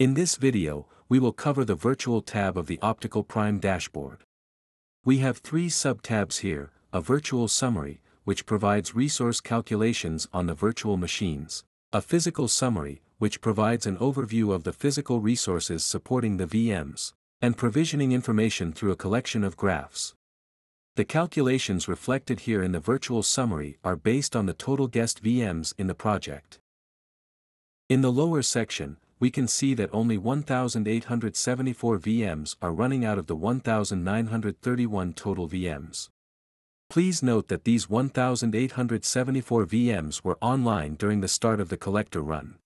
In this video, we will cover the virtual tab of the Optical Prime dashboard. We have three sub-tabs here, a virtual summary, which provides resource calculations on the virtual machines, a physical summary, which provides an overview of the physical resources supporting the VMs, and provisioning information through a collection of graphs. The calculations reflected here in the virtual summary are based on the total guest VMs in the project. In the lower section, we can see that only 1,874 VMs are running out of the 1,931 total VMs. Please note that these 1,874 VMs were online during the start of the collector run.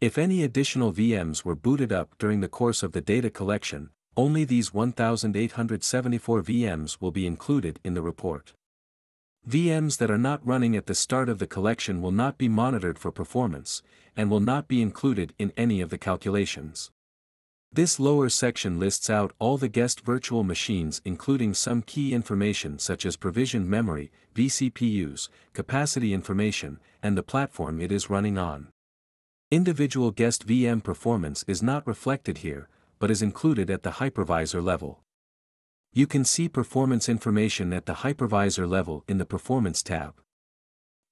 If any additional VMs were booted up during the course of the data collection, only these 1,874 VMs will be included in the report. VMs that are not running at the start of the collection will not be monitored for performance, and will not be included in any of the calculations. This lower section lists out all the guest virtual machines including some key information such as provisioned memory, vCPUs, capacity information, and the platform it is running on. Individual guest VM performance is not reflected here, but is included at the hypervisor level. You can see performance information at the hypervisor level in the Performance tab.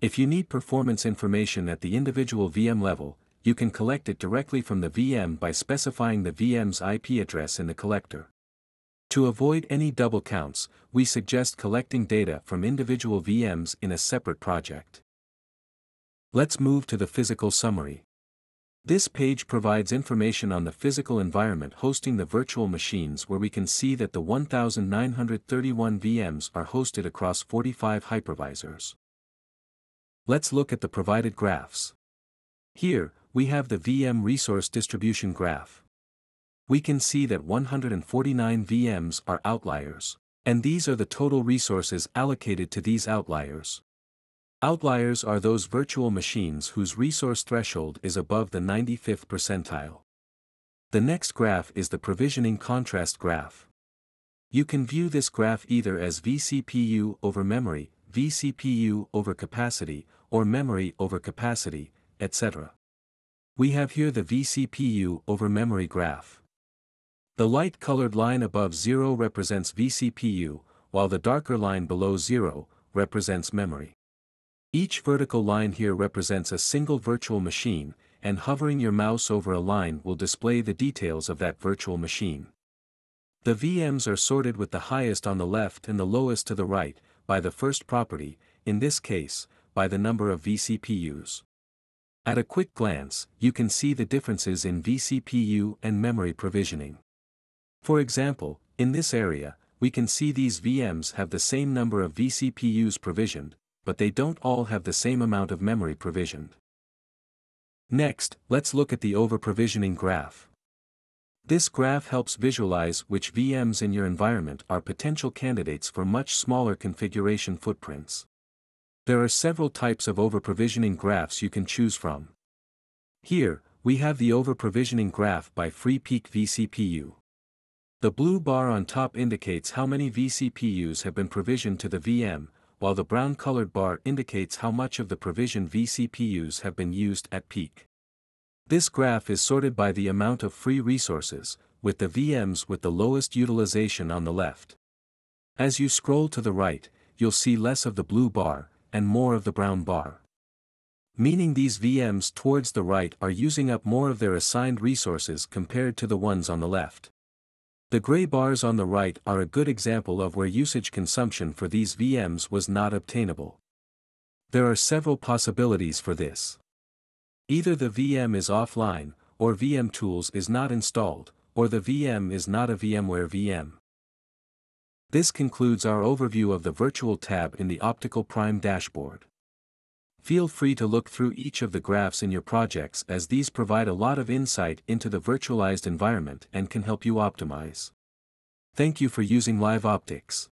If you need performance information at the individual VM level, you can collect it directly from the VM by specifying the VM's IP address in the collector. To avoid any double counts, we suggest collecting data from individual VMs in a separate project. Let's move to the physical summary. This page provides information on the physical environment hosting the virtual machines where we can see that the 1931 VMs are hosted across 45 hypervisors. Let's look at the provided graphs. Here, we have the VM resource distribution graph. We can see that 149 VMs are outliers, and these are the total resources allocated to these outliers. Outliers are those virtual machines whose resource threshold is above the 95th percentile. The next graph is the provisioning contrast graph. You can view this graph either as vCPU over memory, vCPU over capacity, or memory over capacity, etc. We have here the vCPU over memory graph. The light-colored line above 0 represents vCPU, while the darker line below 0 represents memory. Each vertical line here represents a single virtual machine, and hovering your mouse over a line will display the details of that virtual machine. The VMs are sorted with the highest on the left and the lowest to the right, by the first property, in this case, by the number of vCPUs. At a quick glance, you can see the differences in vCPU and memory provisioning. For example, in this area, we can see these VMs have the same number of vCPUs provisioned, but they don't all have the same amount of memory provisioned. Next, let's look at the over-provisioning graph. This graph helps visualize which VMs in your environment are potential candidates for much smaller configuration footprints. There are several types of over-provisioning graphs you can choose from. Here, we have the over-provisioning graph by FreePeak vCPU. The blue bar on top indicates how many vCPUs have been provisioned to the VM, while the brown-colored bar indicates how much of the provisioned vCPUs have been used at peak. This graph is sorted by the amount of free resources, with the VMs with the lowest utilization on the left. As you scroll to the right, you'll see less of the blue bar, and more of the brown bar. Meaning these VMs towards the right are using up more of their assigned resources compared to the ones on the left. The gray bars on the right are a good example of where usage consumption for these VMs was not obtainable. There are several possibilities for this. Either the VM is offline, or VM Tools is not installed, or the VM is not a VMware VM. This concludes our overview of the Virtual tab in the Optical Prime dashboard. Feel free to look through each of the graphs in your projects as these provide a lot of insight into the virtualized environment and can help you optimize. Thank you for using Live Optics.